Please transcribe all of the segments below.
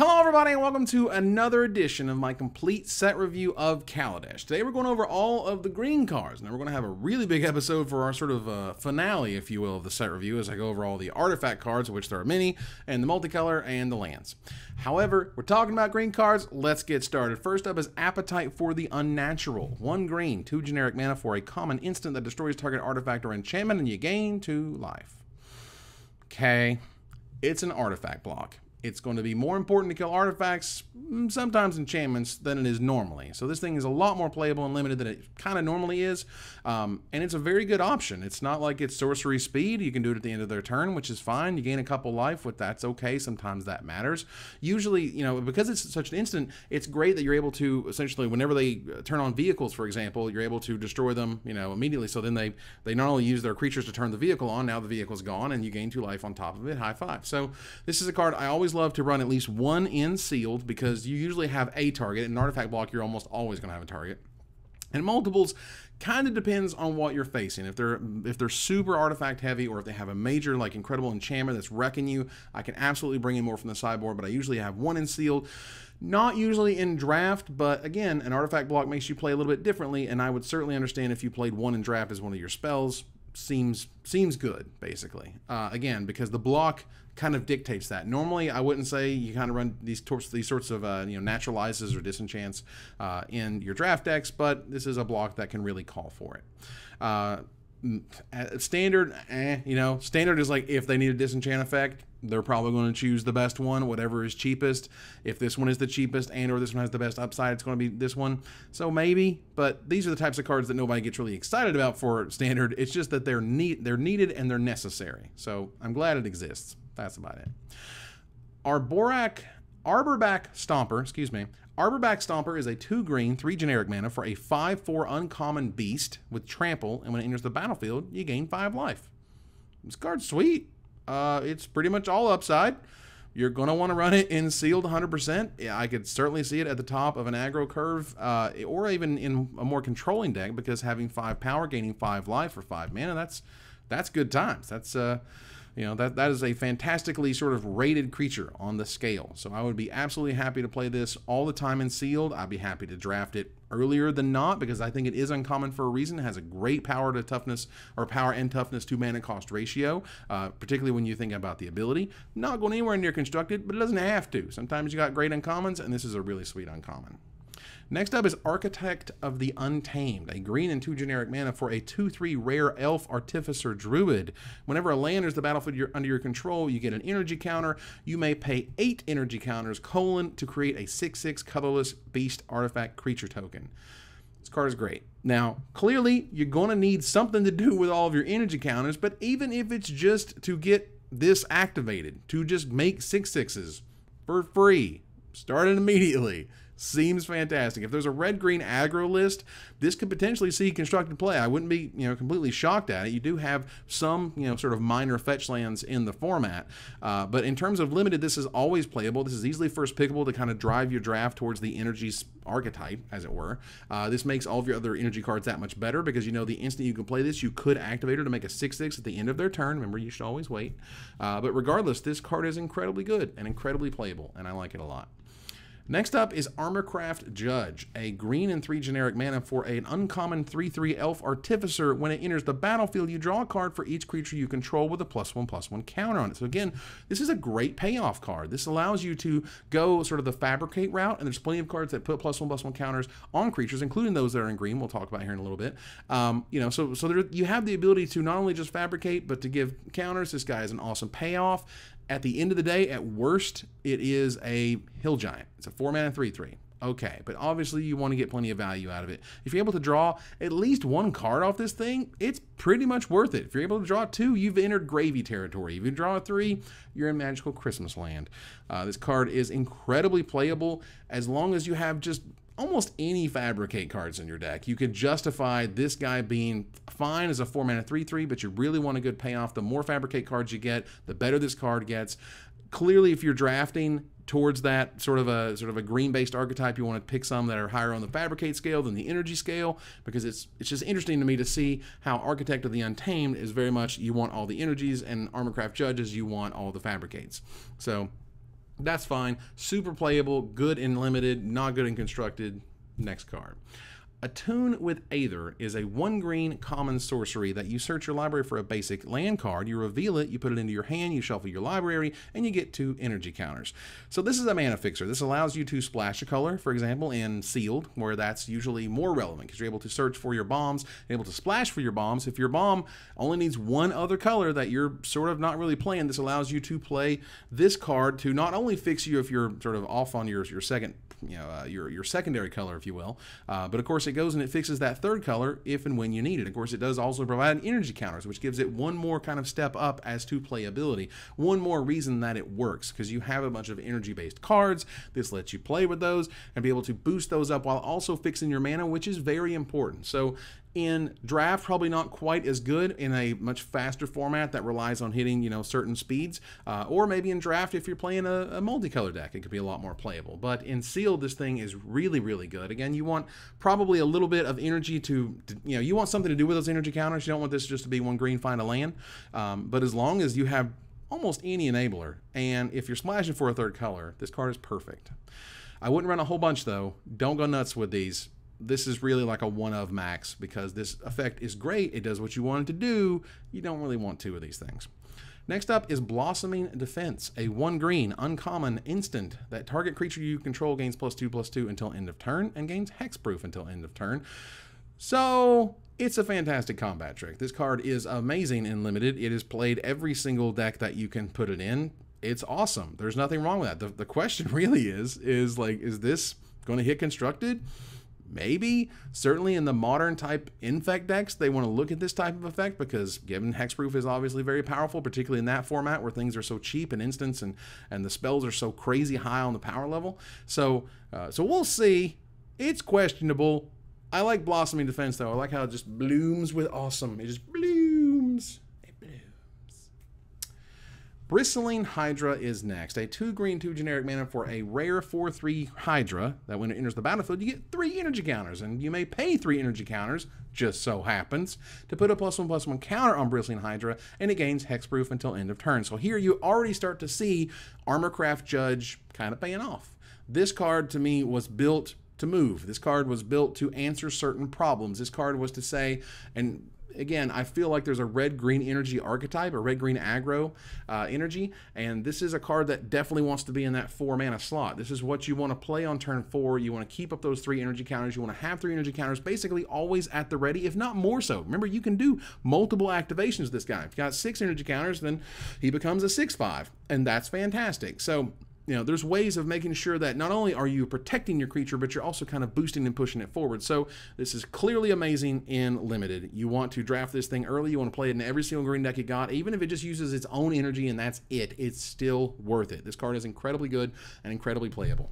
Hello everybody and welcome to another edition of my complete set review of Kaladesh. Today we're going over all of the green cards. Now we're going to have a really big episode for our sort of uh, finale, if you will, of the set review as I go over all the artifact cards, of which there are many, and the multicolor and the lands. However, we're talking about green cards, let's get started. First up is Appetite for the Unnatural. One green, two generic mana for a common instant that destroys target artifact or enchantment and you gain two life. Okay, it's an artifact block it's going to be more important to kill artifacts, mm, sometimes enchantments, than it is normally. So this thing is a lot more playable and limited than it kind of normally is. Um, and it's a very good option. It's not like it's sorcery speed. You can do it at the end of their turn, which is fine. You gain a couple life, but that's okay. Sometimes that matters. Usually, you know, because it's such an instant, it's great that you're able to essentially, whenever they uh, turn on vehicles, for example, you're able to destroy them, you know, immediately. So then they, they not only use their creatures to turn the vehicle on, now the vehicle's gone and you gain two life on top of it. High five. So this is a card I always always love to run at least one in sealed because you usually have a target. In an artifact block, you're almost always going to have a target. And multiples kind of depends on what you're facing. If they're if they're super artifact heavy or if they have a major like incredible enchantment that's wrecking you, I can absolutely bring in more from the sideboard, but I usually have one in sealed. Not usually in draft, but again, an artifact block makes you play a little bit differently, and I would certainly understand if you played one in draft as one of your spells. Seems seems good, basically. Uh, again, because the block kind of dictates that. Normally, I wouldn't say you kind of run these these sorts of uh, you know naturalizes or disenchants uh, in your draft decks, but this is a block that can really call for it. Standard, eh, you know, standard is like if they need a disenchant effect, they're probably going to choose the best one, whatever is cheapest. If this one is the cheapest and or this one has the best upside, it's going to be this one. So maybe, but these are the types of cards that nobody gets really excited about for standard. It's just that they're neat, they're needed and they're necessary. So I'm glad it exists. That's about it. Arborac, Arborback Stomper, excuse me. Arborback Stomper is a 2 green, 3 generic mana for a 5-4 uncommon beast with trample, and when it enters the battlefield, you gain 5 life. This card's sweet. Uh, it's pretty much all upside. You're going to want to run it in sealed 100%. Yeah, I could certainly see it at the top of an aggro curve uh, or even in a more controlling deck because having 5 power, gaining 5 life for 5 mana, that's that's good times. That's uh, you know, that, that is a fantastically sort of rated creature on the scale. So I would be absolutely happy to play this all the time in sealed. I'd be happy to draft it earlier than not because I think it is uncommon for a reason. It has a great power to toughness or power and toughness to mana cost ratio, uh, particularly when you think about the ability. Not going anywhere near constructed, but it doesn't have to. Sometimes you got great uncommons, and this is a really sweet uncommon. Next up is Architect of the Untamed, a green and two generic mana for a 2-3 rare elf artificer druid. Whenever a land enters the battlefield you're under your control, you get an energy counter. You may pay 8 energy counters, colon, to create a 6-6 colorless beast artifact creature token. This card is great. Now, clearly, you're going to need something to do with all of your energy counters, but even if it's just to get this activated, to just make 6-6s for free, start it immediately seems fantastic. If there's a red green aggro list, this could potentially see constructed play. I wouldn't be, you know, completely shocked at it. You do have some, you know, sort of minor fetch lands in the format, uh, but in terms of limited, this is always playable. This is easily first pickable to kind of drive your draft towards the energy archetype, as it were. Uh, this makes all of your other energy cards that much better because you know the instant you can play this, you could activate her to make a 6-6 at the end of their turn. Remember, you should always wait. Uh, but regardless, this card is incredibly good and incredibly playable, and I like it a lot. Next up is Armorcraft Judge, a green and three generic mana for an uncommon 3-3 elf artificer. When it enters the battlefield, you draw a card for each creature you control with a plus one plus one counter on it. So again, this is a great payoff card. This allows you to go sort of the fabricate route, and there's plenty of cards that put plus one plus one counters on creatures, including those that are in green. We'll talk about here in a little bit. Um, you know, so so there, you have the ability to not only just fabricate, but to give counters. This guy is an awesome payoff at the end of the day, at worst, it is a hill giant. It's a four mana three three. Okay, but obviously you want to get plenty of value out of it. If you're able to draw at least one card off this thing, it's pretty much worth it. If you're able to draw two, you've entered gravy territory. If you draw a three, you're in magical Christmas land. Uh, this card is incredibly playable as long as you have just almost any fabricate cards in your deck. You could justify this guy being fine as a 4 mana 3 3, but you really want a good payoff. The more fabricate cards you get, the better this card gets. Clearly, if you're drafting towards that sort of a sort of a green based archetype you want to pick some that are higher on the fabricate scale than the energy scale because it's it's just interesting to me to see how architect of the untamed is very much you want all the energies and armorcraft judges you want all the fabricates so That's fine. Super playable, good in limited, not good in constructed. Next card. Attune with Aether is a one green common sorcery that you search your library for a basic land card, you reveal it, you put it into your hand, you shuffle your library, and you get two energy counters. So this is a mana fixer. This allows you to splash a color, for example, in Sealed, where that's usually more relevant because you're able to search for your bombs, able to splash for your bombs. If your bomb only needs one other color that you're sort of not really playing, this allows you to play this card to not only fix you if you're sort of off on your, your second you know uh, your your secondary color, if you will. Uh, but of course, it goes and it fixes that third color if and when you need it. Of course, it does also provide energy counters, which gives it one more kind of step up as to playability. One more reason that it works because you have a bunch of energy-based cards. This lets you play with those and be able to boost those up while also fixing your mana, which is very important. So in draft probably not quite as good in a much faster format that relies on hitting you know certain speeds. Uh, or maybe in draft if you're playing a, a multicolor deck it could be a lot more playable. But in sealed this thing is really really good. Again you want probably a little bit of energy to, to you know you want something to do with those energy counters. You don't want this just to be one green find a land. Um, but as long as you have almost any enabler and if you're splashing for a third color this card is perfect. I wouldn't run a whole bunch though. Don't go nuts with these this is really like a one of max because this effect is great. It does what you want it to do. You don't really want two of these things. Next up is Blossoming Defense, a one green, uncommon instant that target creature you control gains plus two plus two until end of turn and gains hexproof until end of turn. So it's a fantastic combat trick. This card is amazing in limited. It is played every single deck that you can put it in. It's awesome. There's nothing wrong with that. The, the question really is, is like, is this going to hit constructed? Maybe. Certainly in the modern type infect decks, they want to look at this type of effect because given hexproof is obviously very powerful, particularly in that format where things are so cheap and instants and, and the spells are so crazy high on the power level. So uh, so we'll see. It's questionable. I like Blossoming Defense though. I like how it just blooms with awesome. It just blooms. Bristling Hydra is next. A 2 green, 2 generic mana for a rare 4 3 Hydra that when it enters the battlefield, you get 3 energy counters, and you may pay 3 energy counters, just so happens, to put a plus 1 plus 1 counter on Bristling Hydra, and it gains hexproof until end of turn. So here you already start to see Armorcraft Judge kind of paying off. This card to me was built to move. This card was built to answer certain problems. This card was to say, and again, I feel like there's a red green energy archetype, a red green aggro uh, energy, and this is a card that definitely wants to be in that four mana slot. This is what you want to play on turn four. You want to keep up those three energy counters. You want to have three energy counters basically always at the ready, if not more so. Remember, you can do multiple activations. This guy, if you got six energy counters, then he becomes a six five, and that's fantastic. So you know, there's ways of making sure that not only are you protecting your creature, but you're also kind of boosting and pushing it forward. So this is clearly amazing in limited. You want to draft this thing early. You want to play it in every single green deck you got, even if it just uses its own energy and that's it. It's still worth it. This card is incredibly good and incredibly playable.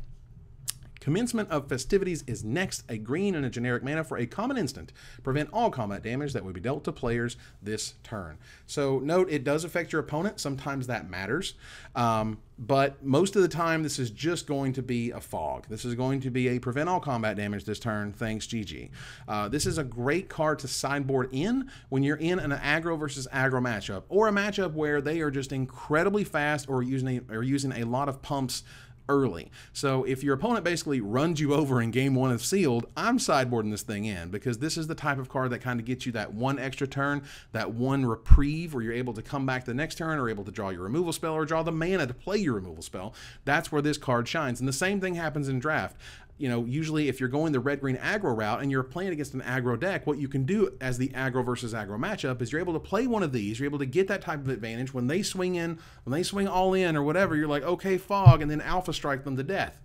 Commencement of Festivities is next, a green and a generic mana for a common instant. Prevent all combat damage that would be dealt to players this turn. So note, it does affect your opponent. Sometimes that matters. Um, but most of the time, this is just going to be a fog. This is going to be a prevent all combat damage this turn, thanks GG. Uh, this is a great card to sideboard in when you're in an aggro versus aggro matchup, or a matchup where they are just incredibly fast or using a, or using a lot of pumps early. So if your opponent basically runs you over in game one of sealed, I'm sideboarding this thing in because this is the type of card that kind of gets you that one extra turn, that one reprieve where you're able to come back the next turn or able to draw your removal spell or draw the mana to play your removal spell. That's where this card shines. And the same thing happens in draft you know, usually if you're going the red green aggro route and you're playing against an aggro deck, what you can do as the aggro versus aggro matchup is you're able to play one of these. You're able to get that type of advantage when they swing in, when they swing all in or whatever. You're like, okay, fog, and then alpha strike them to death.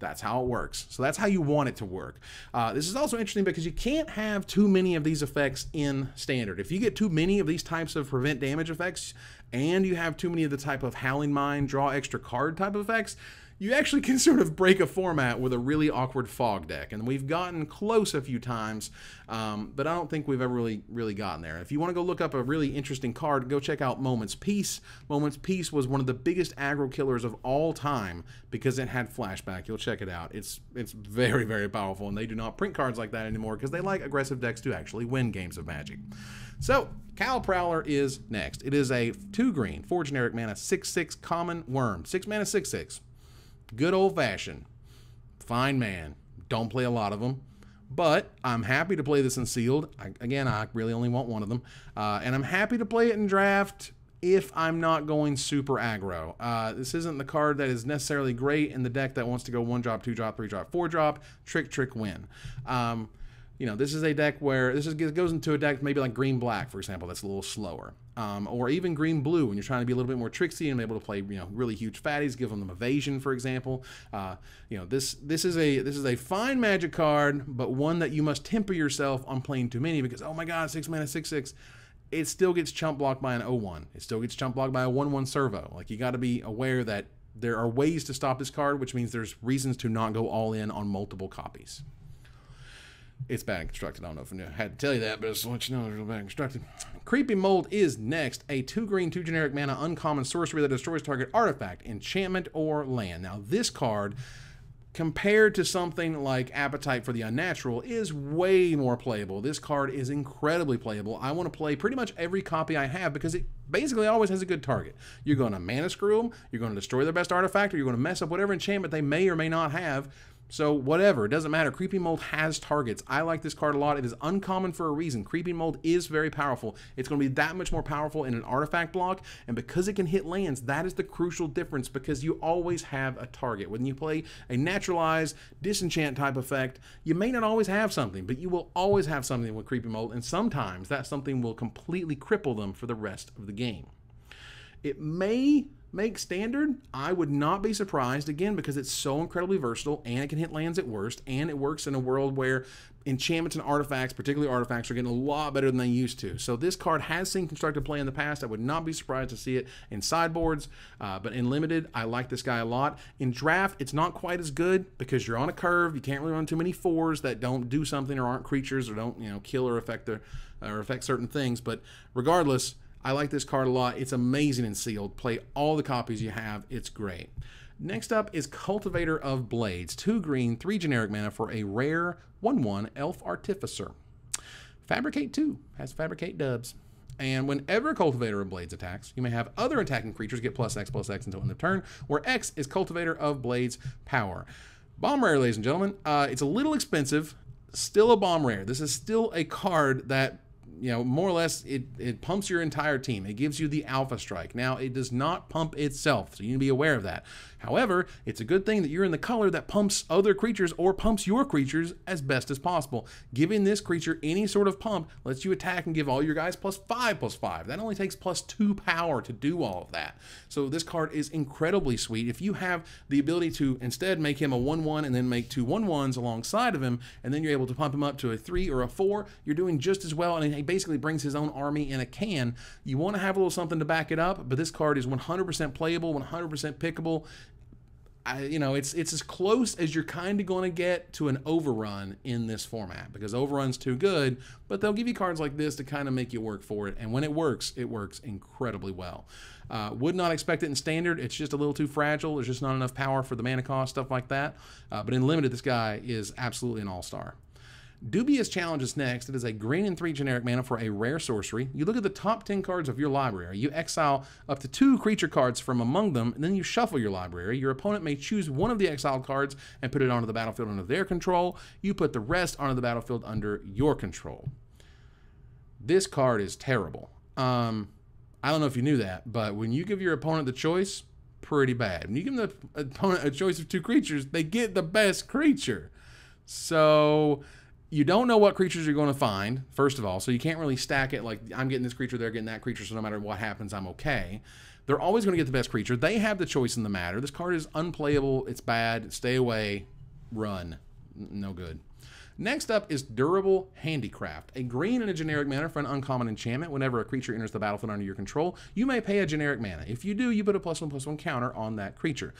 That's how it works. So that's how you want it to work. Uh, this is also interesting because you can't have too many of these effects in standard. If you get too many of these types of prevent damage effects, and you have too many of the type of Howling Mine, draw extra card type of effects, you actually can sort of break a format with a really awkward fog deck. And we've gotten close a few times, um, but I don't think we've ever really, really gotten there. If you want to go look up a really interesting card, go check out Moment's Peace. Moment's Peace was one of the biggest aggro killers of all time because it had flashback. You'll check it out. It's it's very, very powerful, and they do not print cards like that anymore because they like aggressive decks to actually win games of Magic. So, Cowl Prowler is next. It is a 2 green, 4 generic mana, 6 6 common worm. 6 mana, 6 6. Good old fashioned. Fine man. Don't play a lot of them. But I'm happy to play this in sealed. I, again, I really only want one of them. Uh, and I'm happy to play it in draft if I'm not going super aggro. Uh, this isn't the card that is necessarily great in the deck that wants to go one drop, two drop, three drop, four drop, trick, trick, win. Um, you know, this is a deck where this is, goes into a deck maybe like green black, for example, that's a little slower, um, or even green blue when you're trying to be a little bit more tricksy and able to play you know really huge fatties, give them evasion, for example. Uh, you know, this this is a this is a fine magic card, but one that you must temper yourself on playing too many because oh my god, six mana, six six. It still gets chump blocked by an 0-1. It still gets chump blocked by a 1-1 servo. Like you got to be aware that there are ways to stop this card, which means there's reasons to not go all in on multiple copies. It's bad constructed. I don't know if I had to tell you that, but just to let you know it's really bad constructed. Creeping Mold is next. A 2 green, 2 generic mana uncommon sorcery that destroys target artifact, enchantment, or land. Now, this card, compared to something like Appetite for the Unnatural, is way more playable. This card is incredibly playable. I want to play pretty much every copy I have because it basically always has a good target. You're going to mana screw them, you're going to destroy their best artifact, or you're going to mess up whatever enchantment they may or may not have so whatever, it doesn't matter. Creeping Mold has targets. I like this card a lot. It is uncommon for a reason. Creeping Mold is very powerful. It's going to be that much more powerful in an artifact block, and because it can hit lands, that is the crucial difference because you always have a target. When you play a naturalized disenchant type effect, you may not always have something, but you will always have something with Creeping Mold, and sometimes that something will completely cripple them for the rest of the game. It may make standard, I would not be surprised again because it's so incredibly versatile and it can hit lands at worst and it works in a world where enchantments and artifacts, particularly artifacts, are getting a lot better than they used to. So this card has seen constructed play in the past. I would not be surprised to see it in sideboards, uh, but in limited, I like this guy a lot. In draft, it's not quite as good because you're on a curve. You can't really run too many fours that don't do something or aren't creatures or don't you know kill or affect their or affect certain things. But regardless I like this card a lot. It's amazing and sealed. Play all the copies you have. It's great. Next up is Cultivator of Blades. Two green, three generic mana for a rare 1-1 Elf Artificer. Fabricate 2 has Fabricate dubs. And whenever Cultivator of Blades attacks, you may have other attacking creatures get plus X plus X until end of turn, where X is Cultivator of Blades power. Bomb rare, ladies and gentlemen. Uh, it's a little expensive. Still a bomb rare. This is still a card that you know, more or less, it, it pumps your entire team. It gives you the alpha strike. Now, it does not pump itself, so you need to be aware of that. However, it's a good thing that you're in the color that pumps other creatures or pumps your creatures as best as possible. Giving this creature any sort of pump lets you attack and give all your guys plus five plus five. That only takes plus two power to do all of that. So this card is incredibly sweet. If you have the ability to instead make him a 1-1 and then make two 1-1s alongside of him, and then you're able to pump him up to a 3 or a 4, you're doing just as well, and he basically brings his own army in a can. You want to have a little something to back it up, but this card is 100% playable, 100% pickable. I, you know, it's it's as close as you're kind of going to get to an overrun in this format because overrun's too good, but they'll give you cards like this to kind of make you work for it. And when it works, it works incredibly well. Uh, would not expect it in standard. It's just a little too fragile. There's just not enough power for the mana cost, stuff like that. Uh, but in limited, this guy is absolutely an all-star. Dubious Challenge is next. It is a green and three generic mana for a rare sorcery. You look at the top 10 cards of your library. You exile up to two creature cards from among them, and then you shuffle your library. Your opponent may choose one of the exiled cards and put it onto the battlefield under their control. You put the rest onto the battlefield under your control. This card is terrible. Um, I don't know if you knew that, but when you give your opponent the choice, pretty bad. When you give the opponent a choice of two creatures, they get the best creature. So you don't know what creatures you're going to find, first of all, so you can't really stack it like I'm getting this creature, they're getting that creature, so no matter what happens, I'm okay. They're always going to get the best creature. They have the choice in the matter. This card is unplayable, it's bad, stay away, run. No good. Next up is Durable Handicraft. A green and a generic mana for an uncommon enchantment. Whenever a creature enters the battlefield under your control, you may pay a generic mana. If you do, you put a plus one plus one counter on that creature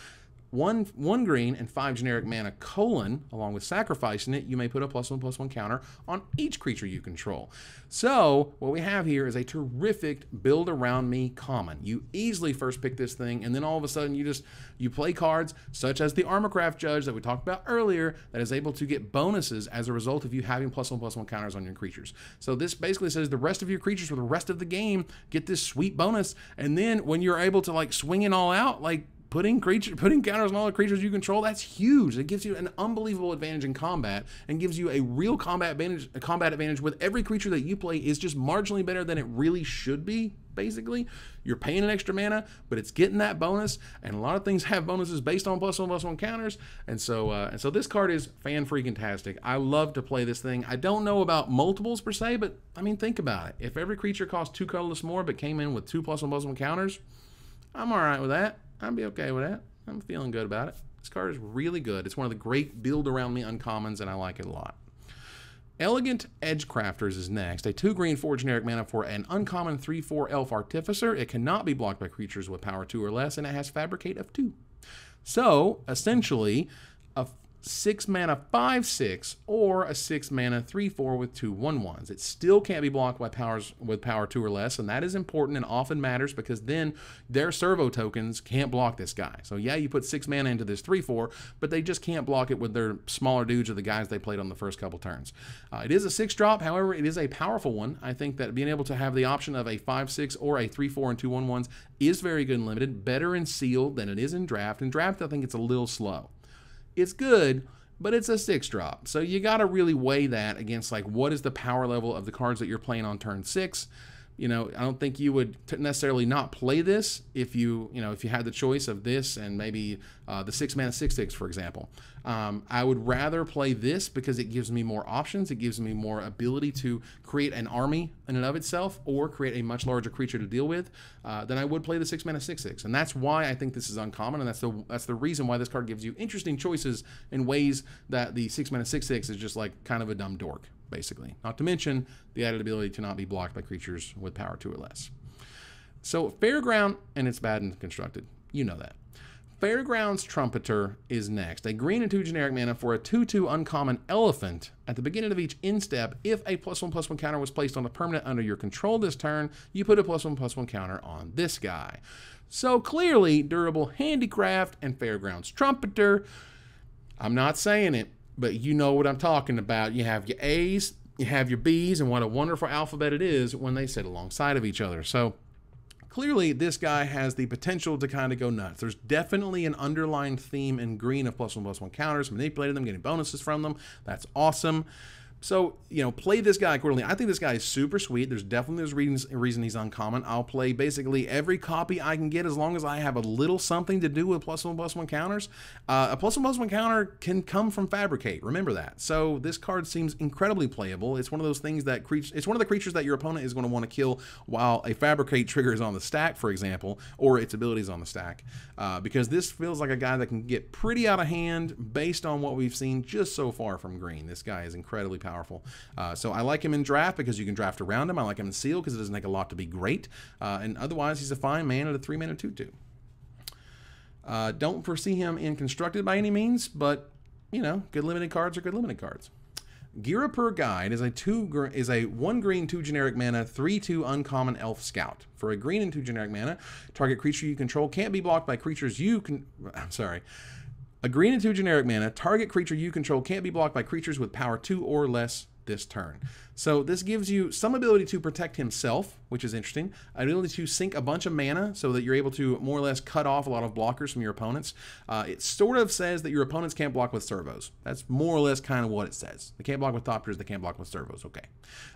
one one green and five generic mana colon along with sacrificing it you may put a plus one plus one counter on each creature you control. So what we have here is a terrific build around me common. You easily first pick this thing and then all of a sudden you just you play cards such as the armorcraft judge that we talked about earlier that is able to get bonuses as a result of you having plus one plus one counters on your creatures. So this basically says the rest of your creatures for the rest of the game get this sweet bonus and then when you're able to like swing it all out like putting creature putting counters on all the creatures you control that's huge. It gives you an unbelievable advantage in combat and gives you a real combat advantage a combat advantage with every creature that you play is just marginally better than it really should be basically. You're paying an extra mana but it's getting that bonus and a lot of things have bonuses based on plus one plus one counters and so uh, and so this card is fan freaking tastic. I love to play this thing. I don't know about multiples per se but i mean think about it. If every creature cost two colorless more but came in with two plus one plus one counters i'm all right with that I'd be okay with that. I'm feeling good about it. This card is really good. It's one of the great build around me uncommons, and I like it a lot. Elegant Edgecrafters is next. A 2 green 4 generic mana for an uncommon 3 4 elf artificer. It cannot be blocked by creatures with power 2 or less, and it has fabricate of 2. So, essentially, a six mana five six or a six mana three four with two one ones. It still can't be blocked by powers with power two or less, and that is important and often matters because then their servo tokens can't block this guy. So yeah, you put six mana into this three four, but they just can't block it with their smaller dudes or the guys they played on the first couple turns. Uh, it is a six drop, however, it is a powerful one. I think that being able to have the option of a five six or a three four and two one ones is very good and limited, better in sealed than it is in draft. In draft, I think it's a little slow it's good, but it's a six drop. So you got to really weigh that against like what is the power level of the cards that you're playing on turn six you know, I don't think you would necessarily not play this if you, you know, if you had the choice of this and maybe uh, the six mana six six, for example. Um, I would rather play this because it gives me more options. It gives me more ability to create an army in and of itself or create a much larger creature to deal with uh, than I would play the six mana six six. And that's why I think this is uncommon, and that's the that's the reason why this card gives you interesting choices in ways that the six mana six six is just like kind of a dumb dork basically. Not to mention the added ability to not be blocked by creatures with power two or less. So Fairground, and it's bad and constructed. You know that. Fairgrounds Trumpeter is next. A green and two generic mana for a 2-2 uncommon elephant. At the beginning of each end step, if a plus one plus one counter was placed on a permanent under your control this turn, you put a plus one plus one counter on this guy. So clearly, Durable Handicraft and Fairgrounds Trumpeter. I'm not saying it, but you know what I'm talking about. You have your A's, you have your B's, and what a wonderful alphabet it is when they sit alongside of each other. So clearly, this guy has the potential to kind of go nuts. There's definitely an underlying theme in green of plus one plus one counters, manipulating them, getting bonuses from them. That's awesome. So, you know, play this guy accordingly. I think this guy is super sweet. There's definitely there's reasons, reason he's uncommon. I'll play basically every copy I can get as long as I have a little something to do with plus one plus one counters. Uh, a plus one plus one counter can come from Fabricate. Remember that. So this card seems incredibly playable. It's one of those things that. It's one of the creatures that your opponent is going to want to kill while a Fabricate trigger is on the stack, for example, or its abilities on the stack. Uh, because this feels like a guy that can get pretty out of hand based on what we've seen just so far from Green. This guy is incredibly powerful powerful. Uh, so I like him in draft because you can draft around him. I like him in seal because it doesn't take a lot to be great. Uh, and otherwise, he's a fine man at a three mana 2 2. Uh, don't foresee him in constructed by any means, but you know, good limited cards are good limited cards. Ghirapur Guide is a two is a one green, two generic mana, three two uncommon elf scout. For a green and two generic mana, target creature you control can't be blocked by creatures you can. I'm sorry. A green and two generic mana, target creature you control can't be blocked by creatures with power two or less this turn. So this gives you some ability to protect himself, which is interesting. Ability to sink a bunch of mana so that you're able to more or less cut off a lot of blockers from your opponents. Uh, it sort of says that your opponents can't block with servos. That's more or less kind of what it says. They can't block with Thopters, they can't block with servos. Okay.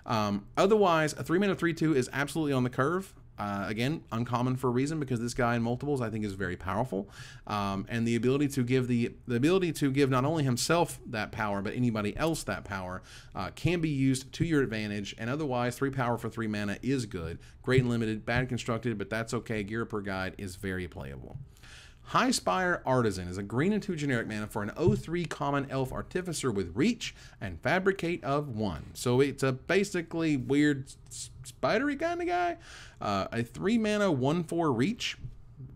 Um, otherwise, a 3 mana 3 2 is absolutely on the curve. Uh, again, uncommon for a reason because this guy in multiples I think is very powerful, um, and the ability to give the the ability to give not only himself that power but anybody else that power uh, can be used to your advantage. And otherwise, three power for three mana is good. Great and limited, bad constructed, but that's okay. Ghirapur Guide is very playable. Highspire Artisan is a green and two generic mana for an 0-3 common elf artificer with reach and fabricate of one. So it's a basically weird spidery kind of guy. Uh, a three mana one four reach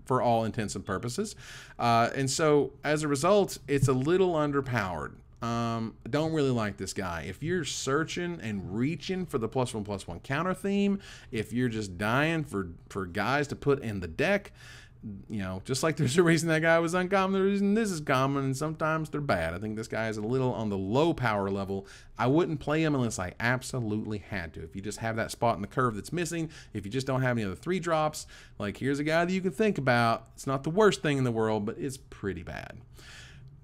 for all intents and purposes. Uh, and so as a result, it's a little underpowered. Um, don't really like this guy. If you're searching and reaching for the plus one plus one counter theme, if you're just dying for for guys to put in the deck, you know, just like there's a reason that guy was uncommon, the reason this is common, and sometimes they're bad. I think this guy is a little on the low power level. I wouldn't play him unless I absolutely had to. If you just have that spot in the curve that's missing, if you just don't have any other three drops, like here's a guy that you can think about. It's not the worst thing in the world, but it's pretty bad.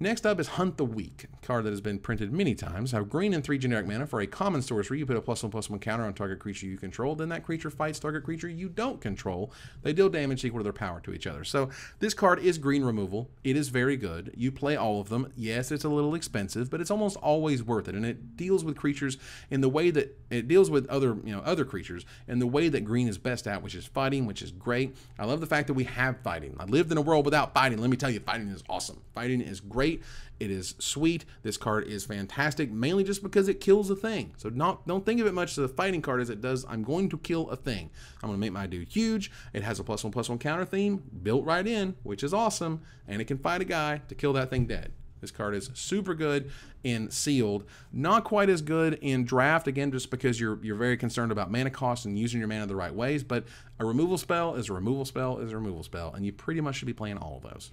Next up is Hunt the Weak, card that has been printed many times. Have green and three generic mana for a common sorcery. You put a plus one plus one counter on target creature you control. Then that creature fights target creature you don't control. They deal damage equal to their power to each other. So this card is green removal. It is very good. You play all of them. Yes, it's a little expensive, but it's almost always worth it. And it deals with creatures in the way that it deals with other you know other creatures in the way that green is best at, which is fighting, which is great. I love the fact that we have fighting. I lived in a world without fighting. Let me tell you, fighting is awesome. Fighting is great great. It is sweet. This card is fantastic, mainly just because it kills a thing. So not don't think of it much as a fighting card as it does. I'm going to kill a thing. I'm going to make my dude huge. It has a plus one plus one counter theme built right in, which is awesome, and it can fight a guy to kill that thing dead. This card is super good in sealed, not quite as good in draft. Again, just because you're you're very concerned about mana cost and using your mana the right ways. But a removal spell is a removal spell is a removal spell, and you pretty much should be playing all of those.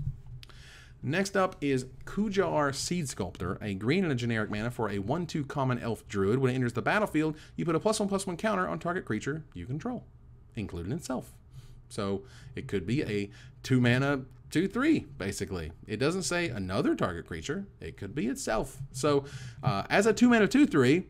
Next up is Kujar Seed Sculptor, a green and a generic mana for a 1-2 common elf druid. When it enters the battlefield, you put a plus 1 plus 1 counter on target creature you control, including itself. So it could be a 2 mana 2-3, basically. It doesn't say another target creature. It could be itself. So uh, as a 2 mana 2-3,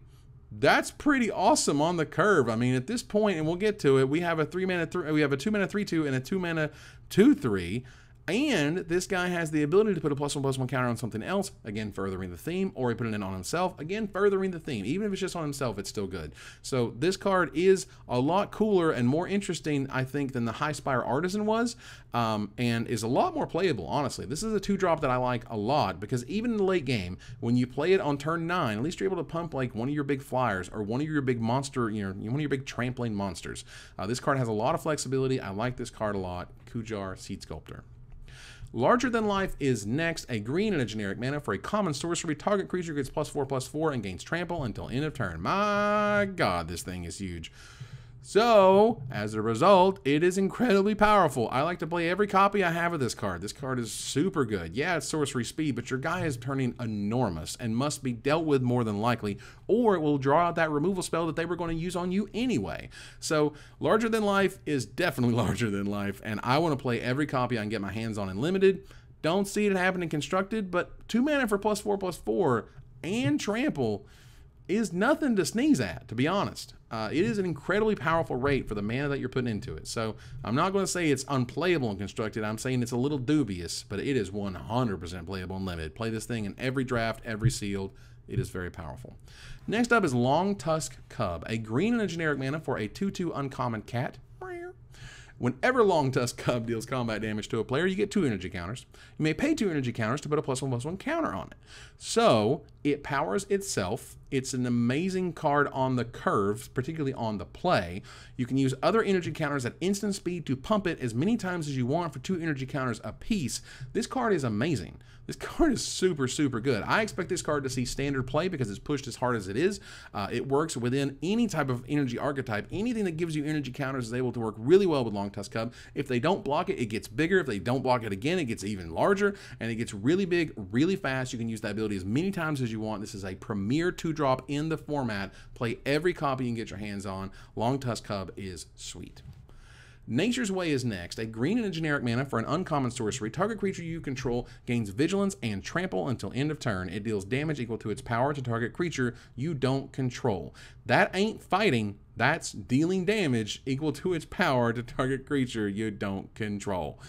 that's pretty awesome on the curve. I mean, at this point, and we'll get to it, we have a 3 mana, th we have a 2 mana 3-2 and a 2 mana 2-3. And this guy has the ability to put a plus one plus one counter on something else, again, furthering the theme, or he put it in on himself, again, furthering the theme. Even if it's just on himself, it's still good. So this card is a lot cooler and more interesting, I think, than the Highspire Artisan was, um, and is a lot more playable, honestly. This is a two drop that I like a lot because even in the late game, when you play it on turn nine, at least you're able to pump like one of your big flyers or one of your big monster, you know, one of your big trampling monsters. Uh, this card has a lot of flexibility. I like this card a lot. Kujar Seed Sculptor. Larger Than Life is next, a green and a generic mana for a common sorcery. Target creature gets plus 4 plus 4 and gains trample until end of turn. My god, this thing is huge. So, as a result, it is incredibly powerful. I like to play every copy I have of this card. This card is super good. Yeah, it's sorcery speed, but your guy is turning enormous and must be dealt with more than likely, or it will draw out that removal spell that they were going to use on you anyway. So, larger than life is definitely larger than life, and I want to play every copy I can get my hands on in limited. Don't see it happen in constructed, but two mana for plus four plus four and trample is nothing to sneeze at, to be honest. Uh, it is an incredibly powerful rate for the mana that you're putting into it. So I'm not going to say it's unplayable and constructed. I'm saying it's a little dubious, but it is 100% playable and limited. Play this thing in every draft, every sealed. It is very powerful. Next up is Longtusk Cub, a green and a generic mana for a 2-2 uncommon cat. Whenever Longtusk Cub deals combat damage to a player, you get two energy counters. You may pay two energy counters to put a plus one plus one counter on it. So it powers itself. It's an amazing card on the curves, particularly on the play. You can use other energy counters at instant speed to pump it as many times as you want for two energy counters a piece. This card is amazing. This card is super, super good. I expect this card to see standard play because it's pushed as hard as it is. Uh, it works within any type of energy archetype. Anything that gives you energy counters is able to work really well with Longtusk Cub. If they don't block it, it gets bigger. If they don't block it again, it gets even larger and it gets really big, really fast. You can use that ability as many times as you want. This is a premier two drop in the format. Play every copy you get your hands on. Longtusk Cub is sweet. Nature's Way is next. A green and a generic mana for an uncommon sorcery. Target creature you control gains vigilance and trample until end of turn. It deals damage equal to its power to target creature you don't control. That ain't fighting, that's dealing damage equal to its power to target creature you don't control.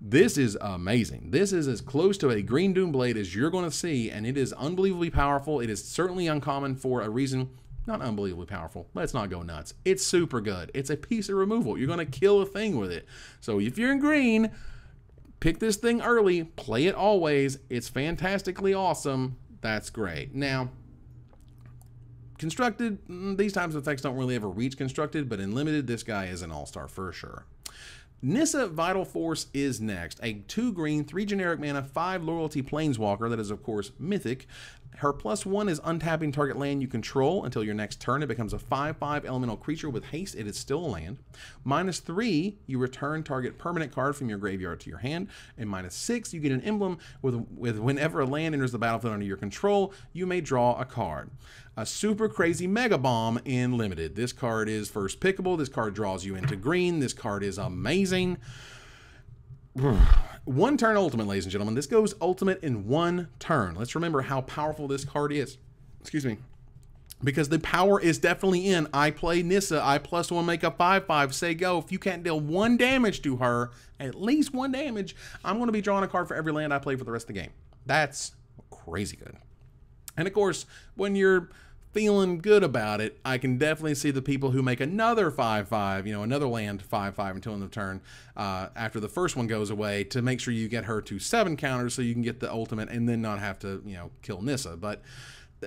This is amazing. This is as close to a Green Doom Blade as you're going to see, and it is unbelievably powerful. It is certainly uncommon for a reason not unbelievably powerful. Let's not go nuts. It's super good. It's a piece of removal. You're going to kill a thing with it. So if you're in green, pick this thing early. Play it always. It's fantastically awesome. That's great. Now, constructed, mm, these types of effects don't really ever reach constructed, but in limited, this guy is an all-star for sure. Nissa Vital Force is next. A 2 green, 3 generic mana, 5 loyalty planeswalker that is, of course, mythic. Her plus 1 is untapping target land you control until your next turn. It becomes a 5 5 elemental creature with haste. It is still a land. Minus 3, you return target permanent card from your graveyard to your hand. And minus 6, you get an emblem with, with whenever a land enters the battlefield under your control, you may draw a card a super crazy Mega Bomb in Limited. This card is first pickable. This card draws you into green. This card is amazing. Hmm. one turn ultimate, ladies and gentlemen. This goes ultimate in one turn. Let's remember how powerful this card is. Excuse me. Because the power is definitely in. I play Nissa. I plus one, make a 5-5. Say go. If you can't deal one damage to her, at least one damage, I'm going to be drawing a card for every land I play for the rest of the game. That's crazy good. And of course, when you're feeling good about it, I can definitely see the people who make another 5-5, you know, another land 5-5 until end of turn uh, after the first one goes away to make sure you get her to seven counters so you can get the ultimate and then not have to, you know, kill Nissa. But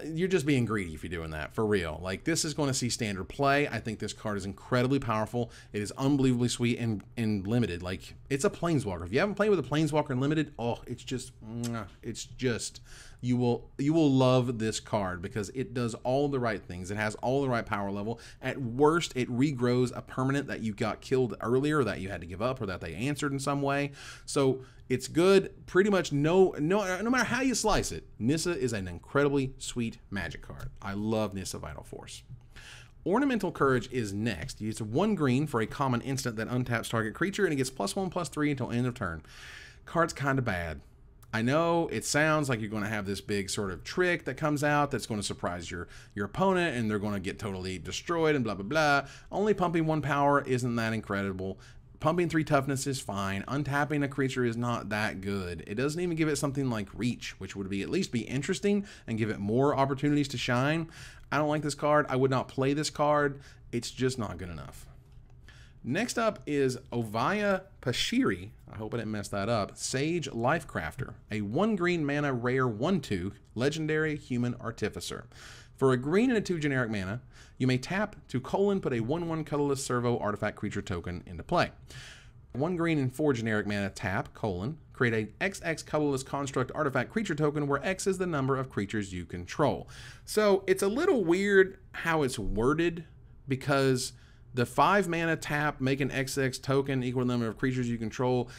you're just being greedy if you're doing that for real. Like this is going to see standard play. I think this card is incredibly powerful. It is unbelievably sweet and, and limited. Like it's a planeswalker. If you haven't played with a planeswalker in limited, oh, it's just, it's just you will you will love this card because it does all the right things. It has all the right power level. At worst, it regrows a permanent that you got killed earlier that you had to give up or that they answered in some way. So it's good. Pretty much no no no matter how you slice it, Nissa is an incredibly sweet magic card. I love Nissa Vital Force. Ornamental Courage is next. Use one green for a common instant that untaps target creature, and it gets plus one, plus three until end of turn. Card's kind of bad. I know it sounds like you're going to have this big sort of trick that comes out that's going to surprise your your opponent and they're going to get totally destroyed and blah blah blah. Only pumping one power isn't that incredible. Pumping three toughness is fine. Untapping a creature is not that good. It doesn't even give it something like reach, which would be at least be interesting and give it more opportunities to shine. I don't like this card. I would not play this card. It's just not good enough. Next up is Oviya Pashiri. I hope I didn't mess that up. Sage Lifecrafter, a one green mana rare 1 2 legendary human artificer. For a green and a 2 generic mana, you may tap to colon put a 1 1 colorless servo artifact creature token into play. One green and four generic mana tap, colon, create a XX colorless construct artifact creature token where X is the number of creatures you control. So it's a little weird how it's worded because the five mana tap, make an XX token equal the number of creatures you control.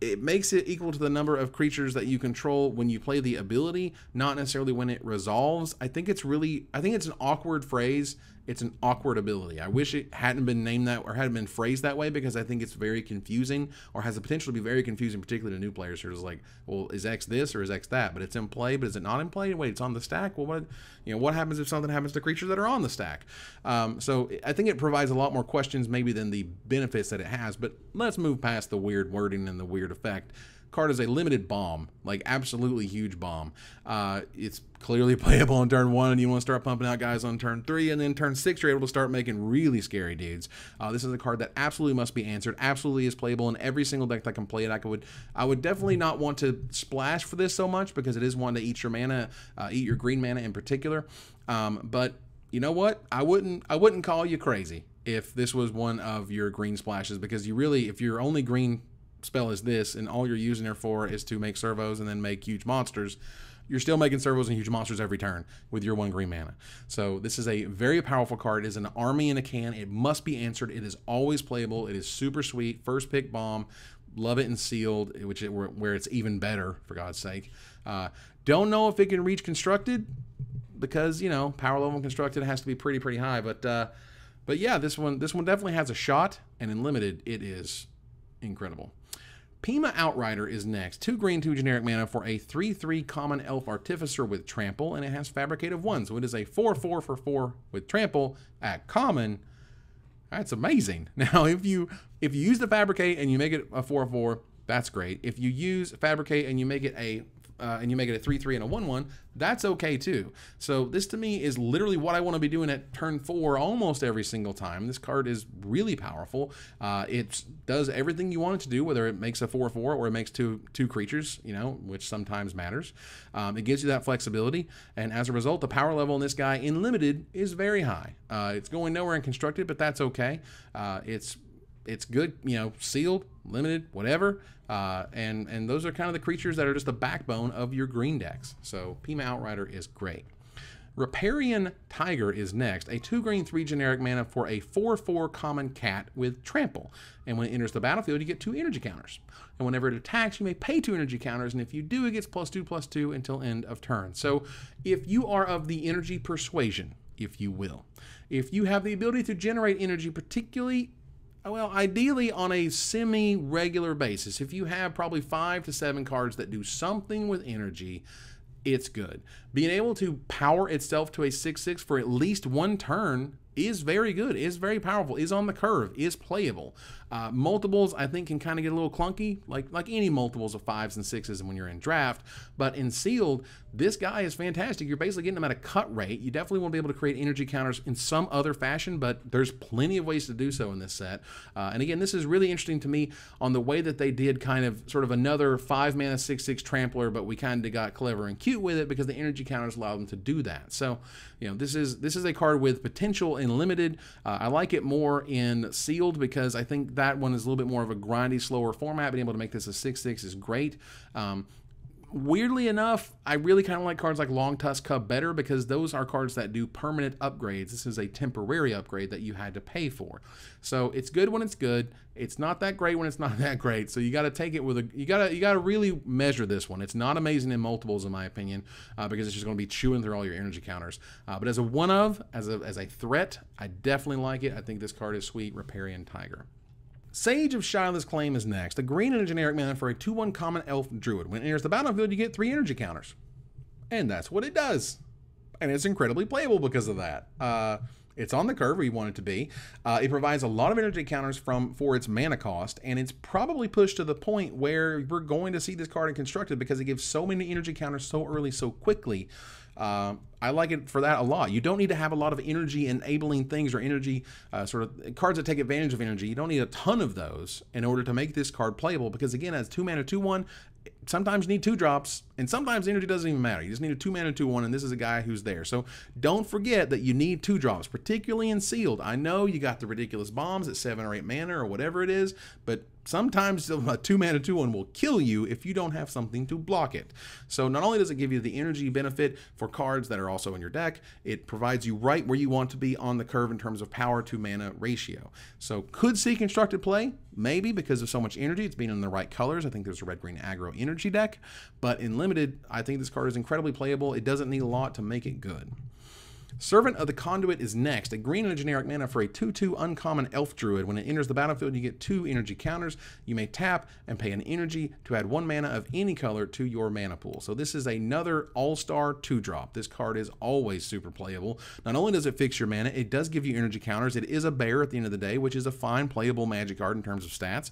It makes it equal to the number of creatures that you control when you play the ability, not necessarily when it resolves. I think it's really, I think it's an awkward phrase it's an awkward ability. I wish it hadn't been named that or hadn't been phrased that way because I think it's very confusing or has the potential to be very confusing, particularly to new players who are like, well, is X this or is X that? But it's in play, but is it not in play? Wait, it's on the stack. Well, what you know, what happens if something happens to creatures that are on the stack? Um, so I think it provides a lot more questions maybe than the benefits that it has. But let's move past the weird wording and the weird effect card is a limited bomb, like absolutely huge bomb. Uh, it's clearly playable on turn one, and you want to start pumping out guys on turn three, and then turn six, you're able to start making really scary dudes. Uh, this is a card that absolutely must be answered. Absolutely is playable in every single deck that can play it. I would, I would definitely not want to splash for this so much because it is one to eat your mana, uh, eat your green mana in particular. Um, but you know what? I wouldn't, I wouldn't call you crazy if this was one of your green splashes because you really, if you're only green spell is this, and all you're using her for is to make servos and then make huge monsters, you're still making servos and huge monsters every turn with your one green mana. So this is a very powerful card. It is an army in a can. It must be answered. It is always playable. It is super sweet. First pick bomb. Love it and sealed, which it, where it's even better for God's sake. Uh, don't know if it can reach constructed because you know power level constructed has to be pretty pretty high. But uh, but yeah, this one this one definitely has a shot, and in limited it is incredible. Peema Outrider is next. Two green, two generic mana for a 3-3 common elf artificer with trample, and it has fabricate of one. So it is a 4-4 for 4 with trample at common. That's amazing. Now, if you if you use the fabricate and you make it a 4-4, that's great. If you use fabricate and you make it a uh, and you make it a 3 3 and a 1 1, that's okay too. So, this to me is literally what I want to be doing at turn 4 almost every single time. This card is really powerful. Uh, it does everything you want it to do, whether it makes a 4 4 or it makes two, two creatures, you know, which sometimes matters. Um, it gives you that flexibility, and as a result, the power level in this guy in limited is very high. Uh, it's going nowhere in constructed, but that's okay. Uh, it's it's good, you know, sealed, limited, whatever. Uh, and and those are kind of the creatures that are just the backbone of your green decks. So Peema Outrider is great. Riparian Tiger is next, a 2 green 3 generic mana for a 4 4 common cat with trample. And when it enters the battlefield, you get 2 energy counters. And whenever it attacks, you may pay 2 energy counters, and if you do, it gets plus 2 plus 2 until end of turn. So if you are of the energy persuasion, if you will, if you have the ability to generate energy, particularly well, ideally on a semi regular basis. If you have probably five to seven cards that do something with energy, it's good. Being able to power itself to a 6 6 for at least one turn is very good, is very powerful, is on the curve, is playable. Uh, multiples, I think, can kind of get a little clunky, like like any multiples of fives and sixes when you're in draft. But in sealed, this guy is fantastic. You're basically getting them at a cut rate. You definitely won't be able to create energy counters in some other fashion, but there's plenty of ways to do so in this set. Uh, and again, this is really interesting to me on the way that they did kind of sort of another five mana six six trampler, but we kind of got clever and cute with it because the energy counters allow them to do that. So you know this is this is a card with potential in limited. Uh, I like it more in sealed because I think that one is a little bit more of a grindy, slower format. Being able to make this a 6-6 is great. Um, weirdly enough, I really kind of like cards like Longtusk Cub better because those are cards that do permanent upgrades. This is a temporary upgrade that you had to pay for. So it's good when it's good. It's not that great when it's not that great. So you got to take it with a you got to you got to really measure this one. It's not amazing in multiples in my opinion uh, because it's just going to be chewing through all your energy counters. Uh, but as a one of as a as a threat, I definitely like it. I think this card is sweet. Riparian Tiger. Sage of Shaila's Claim is next. A green and a generic mana for a 2-1 common elf druid. When it enters the battlefield, you get 3 energy counters. And that's what it does. And it's incredibly playable because of that. Uh, it's on the curve where you want it to be. Uh, it provides a lot of energy counters from for its mana cost, and it's probably pushed to the point where we're going to see this card in constructed because it gives so many energy counters so early, so quickly. Uh, I like it for that a lot. You don't need to have a lot of energy enabling things or energy uh, sort of cards that take advantage of energy. You don't need a ton of those in order to make this card playable because again, as two mana, two one, sometimes you need two drops, and sometimes energy doesn't even matter. You just need a two mana, two one, and this is a guy who's there. So don't forget that you need two drops, particularly in sealed. I know you got the ridiculous bombs at seven or eight mana or whatever it is, but sometimes a two mana, two one will kill you if you don't have something to block it. So not only does it give you the energy benefit for cards that are also in your deck, it provides you right where you want to be on the curve in terms of power to mana ratio. So could see constructed play, maybe because of so much energy. It's being in the right colors. I think there's a red green aggro energy deck, but in limited, I think this card is incredibly playable. It doesn't need a lot to make it good. Servant of the Conduit is next. A green and a generic mana for a 2-2 uncommon elf druid. When it enters the battlefield, you get two energy counters. You may tap and pay an energy to add one mana of any color to your mana pool. So this is another all-star 2-drop. This card is always super playable. Not only does it fix your mana, it does give you energy counters. It is a bear at the end of the day, which is a fine playable magic card in terms of stats.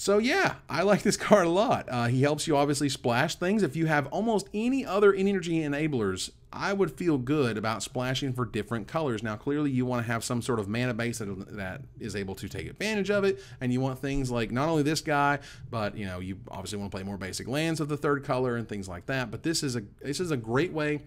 So yeah, I like this card a lot. Uh, he helps you obviously splash things. If you have almost any other energy enablers, I would feel good about splashing for different colors. Now, clearly you want to have some sort of mana base that, that is able to take advantage of it, and you want things like not only this guy, but you know you obviously want to play more basic lands of the third color and things like that. But this is a this is a great way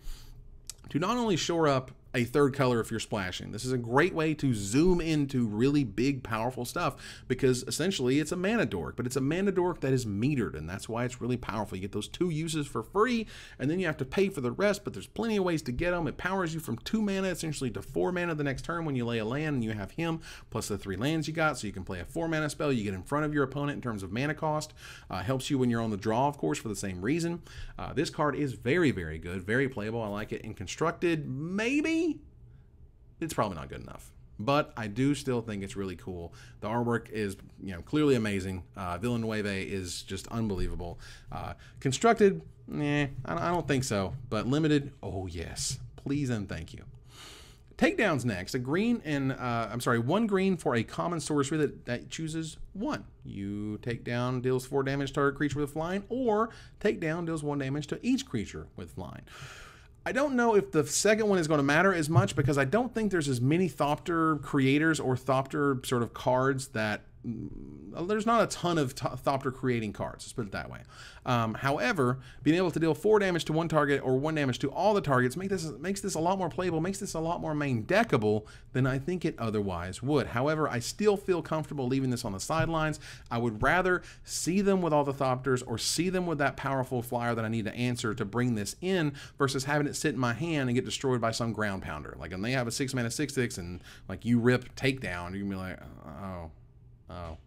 to not only shore up a third color if you're splashing. This is a great way to zoom into really big, powerful stuff because essentially it's a mana dork, but it's a mana dork that is metered, and that's why it's really powerful. You get those two uses for free, and then you have to pay for the rest, but there's plenty of ways to get them. It powers you from two mana essentially to four mana the next turn when you lay a land and you have him plus the three lands you got, so you can play a four mana spell. You get in front of your opponent in terms of mana cost. Uh, helps you when you're on the draw, of course, for the same reason. Uh, this card is very, very good, very playable. I like it. In constructed, maybe it's probably not good enough. But I do still think it's really cool. The artwork is, you know, clearly amazing. Uh, Villanueva is just unbelievable. Uh, constructed, eh, I don't think so. But limited, oh yes, please and thank you. Takedowns next. A green and uh, I'm sorry, one green for a common sorcery that, that chooses one. You take down deals four damage to a creature with flying, or take down deals one damage to each creature with flying. I don't know if the second one is going to matter as much because I don't think there's as many Thopter creators or Thopter sort of cards that there's not a ton of Thopter creating cards. Let's put it that way. Um, however, being able to deal four damage to one target or one damage to all the targets make this makes this a lot more playable, makes this a lot more main deckable than I think it otherwise would. However, I still feel comfortable leaving this on the sidelines. I would rather see them with all the Thopters or see them with that powerful flyer that I need to answer to bring this in versus having it sit in my hand and get destroyed by some ground pounder. Like and they have a six mana six six and like you rip takedown, you can be like, oh, oh,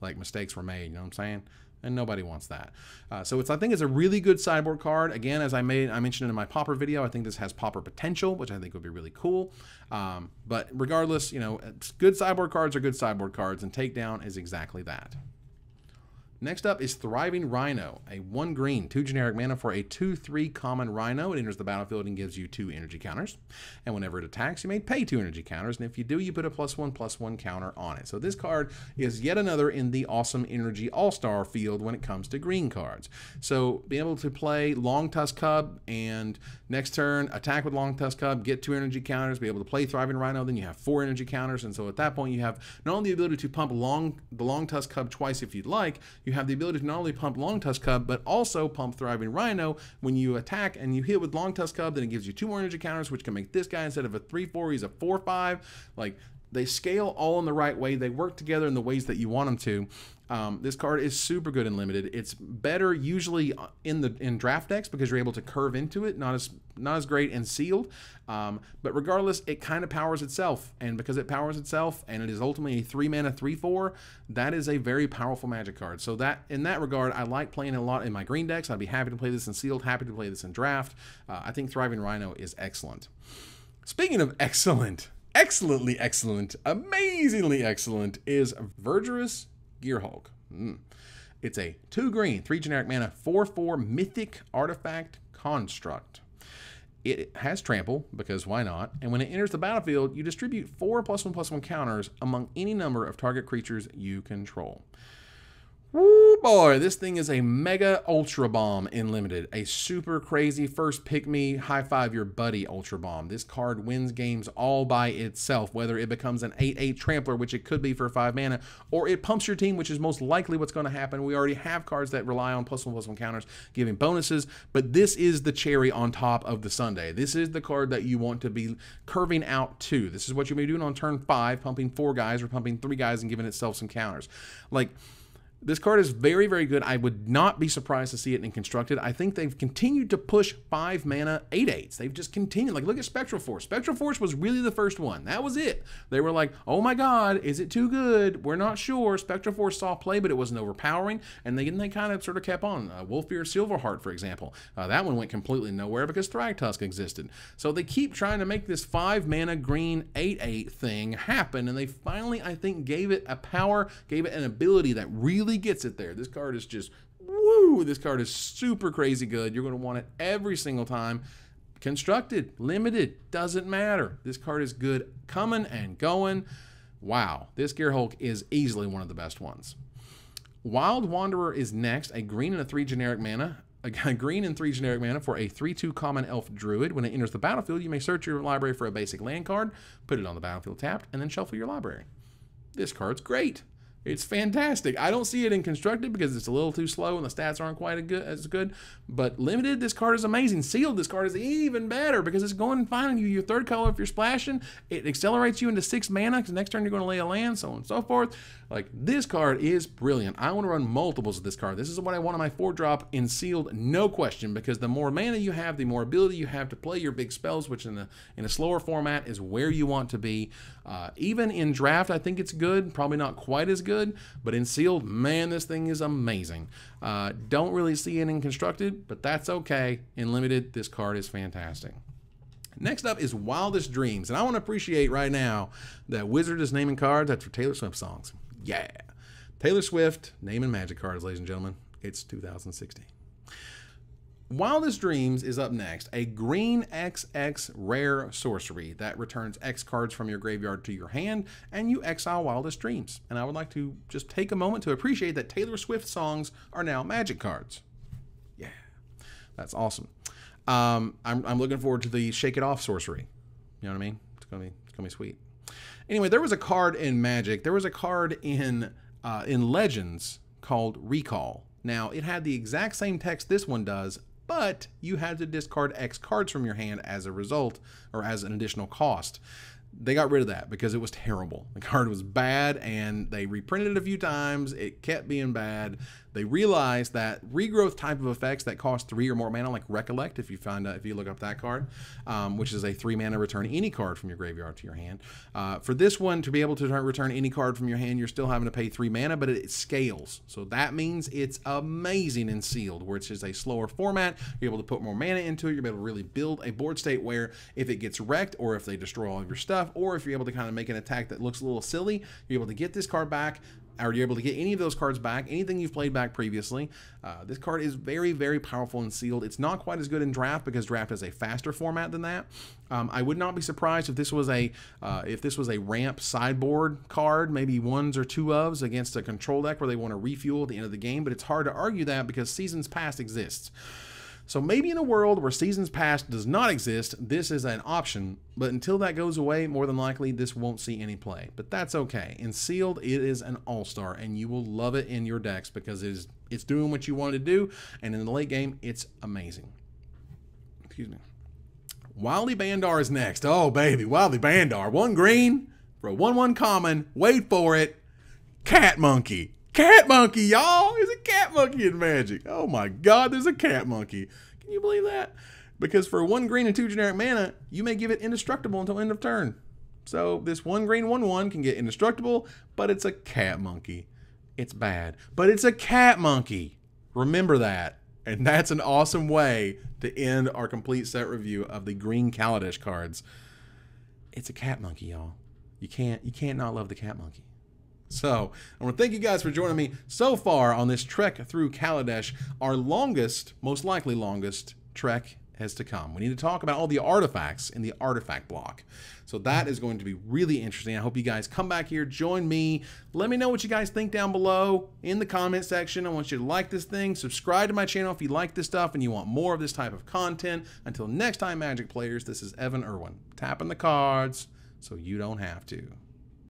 like mistakes were made. You know what I'm saying? and nobody wants that. Uh, so it's I think it's a really good sideboard card. Again, as I made I mentioned in my pauper video, I think this has pauper potential, which I think would be really cool. Um, but regardless, you know, good sideboard cards are good sideboard cards, and Takedown is exactly that. Next up is Thriving Rhino, a 1 green, 2 generic mana for a 2-3 common Rhino. It enters the battlefield and gives you 2 energy counters. And whenever it attacks, you may pay 2 energy counters, and if you do, you put a plus 1, plus 1 counter on it. So this card is yet another in the awesome energy all-star field when it comes to green cards. So being able to play Longtusk Cub and next turn attack with Longtusk Cub, get 2 energy counters, be able to play Thriving Rhino, then you have 4 energy counters, and so at that point you have not only the ability to pump long the Longtusk Cub twice if you'd like, you have the ability to not only pump Longtusk Cub, but also pump Thriving Rhino. When you attack and you hit with Longtusk Cub, then it gives you two more energy counters, which can make this guy, instead of a 3-4, he's a 4-5. Like, they scale all in the right way. They work together in the ways that you want them to. Um, this card is super good and limited. It's better usually in the in draft decks because you're able to curve into it. Not as not as great in sealed, um, but regardless, it kind of powers itself. And because it powers itself, and it is ultimately a three mana three four, that is a very powerful Magic card. So that in that regard, I like playing a lot in my green decks. I'd be happy to play this in sealed. Happy to play this in draft. Uh, I think Thriving Rhino is excellent. Speaking of excellent, excellently excellent, amazingly excellent is Verdurous Gearhulk. Mm. It's a 2 green, 3 generic mana, 4 4 mythic artifact construct. It has trample, because why not? And when it enters the battlefield, you distribute 4 plus 1 plus 1 counters among any number of target creatures you control. Woo boy, this thing is a mega ultra bomb in limited. A super crazy first pick me, high five your buddy ultra bomb. This card wins games all by itself, whether it becomes an 8 8 trampler, which it could be for 5 mana, or it pumps your team, which is most likely what's going to happen. We already have cards that rely on plus 1 plus 1 counters, giving bonuses, but this is the cherry on top of the sundae. This is the card that you want to be curving out to. This is what you'll be doing on turn 5, pumping 4 guys or pumping 3 guys and giving itself some counters. Like, this card is very, very good. I would not be surprised to see it in constructed. I think they've continued to push five mana eight eights. They've just continued. Like, look at Spectral Force. Spectral Force was really the first one. That was it. They were like, oh my God, is it too good? We're not sure. Spectral Force saw play, but it wasn't overpowering. And they, and they kind of sort of kept on. Uh, Wolfir Silverheart, for example. Uh, that one went completely nowhere because Thragtusk existed. So they keep trying to make this five mana green 8 8 thing happen. And they finally, I think, gave it a power, gave it an ability that really really gets it there. This card is just woo. This card is super crazy good. You're going to want it every single time. Constructed, limited, doesn't matter. This card is good coming and going. Wow, this Gearhulk is easily one of the best ones. Wild Wanderer is next, a green and a three generic mana. A green and three generic mana for a 3-2 common elf druid. When it enters the battlefield, you may search your library for a basic land card, put it on the battlefield tapped, and then shuffle your library. This card's great. It's fantastic. I don't see it in constructed because it's a little too slow and the stats aren't quite as good, as good. But limited, this card is amazing. Sealed, this card is even better because it's going and finding you your third color if you're splashing. It accelerates you into six mana because next turn you're going to lay a land, so on and so forth. Like this card is brilliant. I want to run multiples of this card. This is what I want on my four drop in sealed, no question, because the more mana you have, the more ability you have to play your big spells, which in a in a slower format is where you want to be. Uh, even in draft, I think it's good. Probably not quite as good, but in sealed, man, this thing is amazing. Uh, don't really see it in constructed, but that's okay. In limited, this card is fantastic. Next up is Wildest Dreams, and I want to appreciate right now that Wizard is naming cards after Taylor Swift songs. Yeah. Taylor Swift naming magic cards, ladies and gentlemen. It's 2016. Wildest Dreams is up next, a green XX rare sorcery that returns X cards from your graveyard to your hand, and you exile Wildest Dreams. And I would like to just take a moment to appreciate that Taylor Swift songs are now magic cards. Yeah, that's awesome. Um, I'm, I'm looking forward to the Shake It Off sorcery. You know what I mean? It's gonna be it's gonna be sweet. Anyway, there was a card in Magic. There was a card in uh, in Legends called Recall. Now, it had the exact same text this one does, but you had to discard X cards from your hand as a result or as an additional cost they got rid of that because it was terrible. The card was bad and they reprinted it a few times. It kept being bad. They realize that regrowth type of effects that cost three or more mana, like Recollect, if you find out, if you look up that card, um, which is a three mana return any card from your graveyard to your hand. Uh, for this one to be able to return any card from your hand, you're still having to pay three mana, but it, scales. So that means it's amazing in sealed, where it's just a slower format. You're able to put more mana into it. You're able to really build a board state where if it gets wrecked or if they destroy all of your stuff, or if you're able to kind of make an attack that looks a little silly, you're able to get this card back, are you able to get any of those cards back, anything you've played back previously. Uh, this card is very, very powerful and sealed. It's not quite as good in draft because draft is a faster format than that. Um, I would not be surprised if this was a uh, if this was a ramp sideboard card, maybe ones or two ofs against a control deck where they want to refuel at the end of the game. But it's hard to argue that because Seasons Past exists. So maybe in a world where Seasons Past does not exist, this is an option, but until that goes away, more than likely this won't see any play. But that's okay. In Sealed, it is an all-star, and you will love it in your decks because it is, it's doing what you wanted to do, and in the late game, it's amazing. Excuse me. Wily Bandar is next. Oh, baby, Wily Bandar. One green for a 1-1 common. Wait for it. Cat Monkey. Cat monkey, y'all. There's a cat monkey in Magic. Oh my God, there's a cat monkey. Can you believe that? Because for one green and two generic mana, you may give it indestructible until end of turn. So this one green, one one can get indestructible, but it's a cat monkey. It's bad, but it's a cat monkey. Remember that. And that's an awesome way to end our complete set review of the green Kaladesh cards. It's a cat monkey, y'all. You can't you can't not love the cat monkey. So I want to thank you guys for joining me so far on this trek through Kaladesh, our longest, most likely longest trek has to come. We need to talk about all the artifacts in the artifact block. So that is going to be really interesting. I hope you guys come back here, join me. Let me know what you guys think down below in the comment section. I want you to like this thing, subscribe to my channel if you like this stuff and you want more of this type of content. Until next time, Magic players, this is Evan Erwin. tapping the cards so you don't have to.